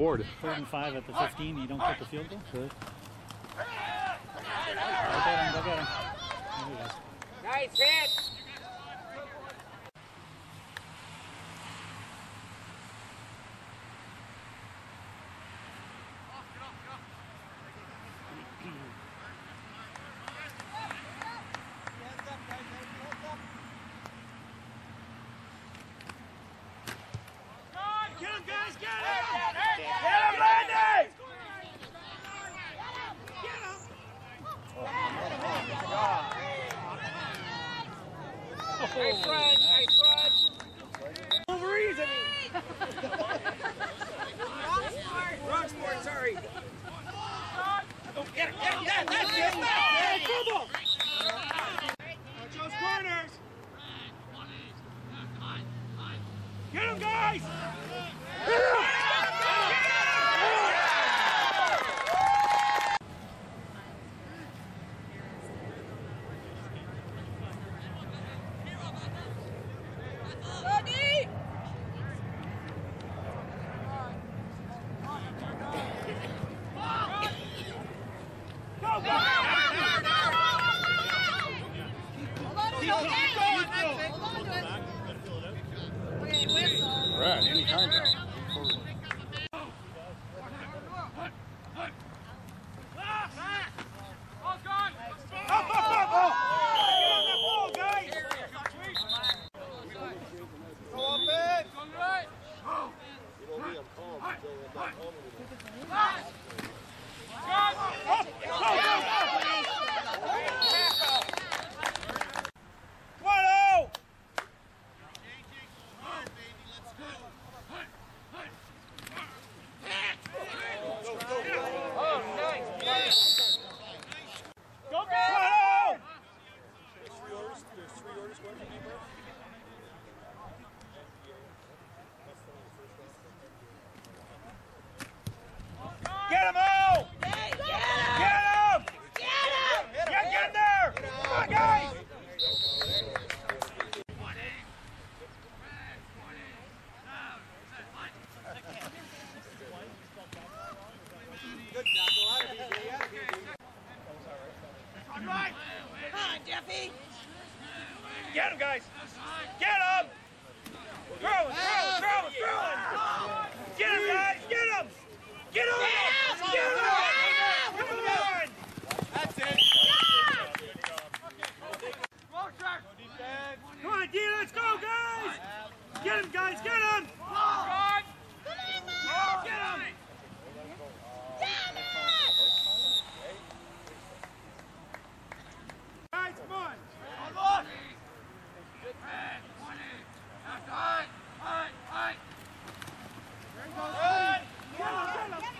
Ward. Third and five at the 15. You don't kick the field goal? Good. Go get him. Go get him. There he is. Nice hit. Get him, guys! Get him! Get him, Randy! Get him! Nice run. Nice run. Wolverines, I mean. Wrong sport, sorry. Oh, get get him, get it! Hey, football! Watch those corners! Get him, guys! Get him! Go, go! Right. Any time now. Up, up, up! Oh. Get on that ball, guys! Go up in! Up! Go, go, go! One, oh! Oh, nice. Go, go! One, oh! Get him, oh! Get him! Get, get in there! Come on, guys! Get him! Throw it, throw it, throw it, throw it! Get him, guys! Get him! Get him! Get him! Come on! That's it! Come on, D, let's go, guys! Get him, guys, get him! Get him! Get the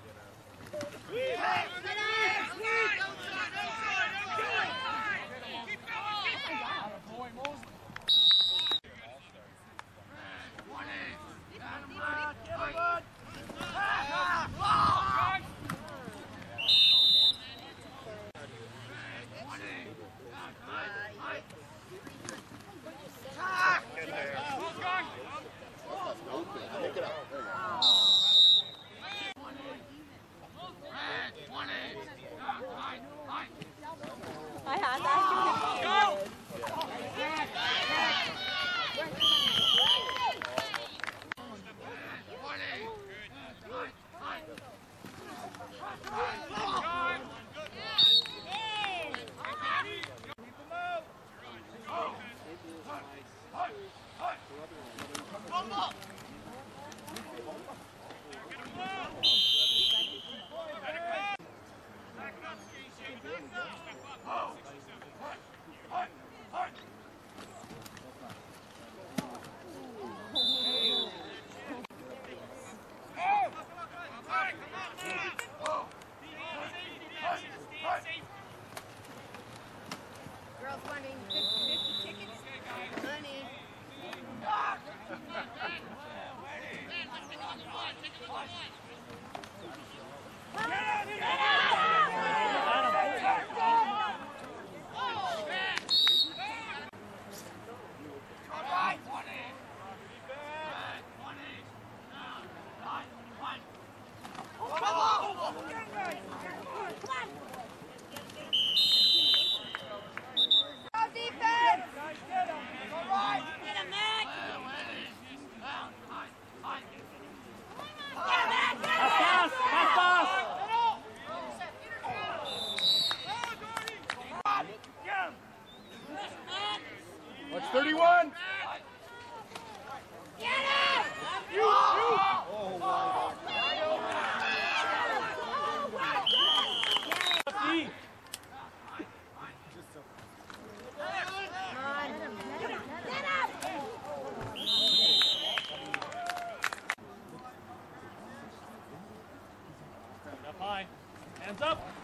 Hands up.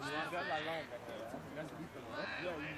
Yeah, I got my long. That's deep enough.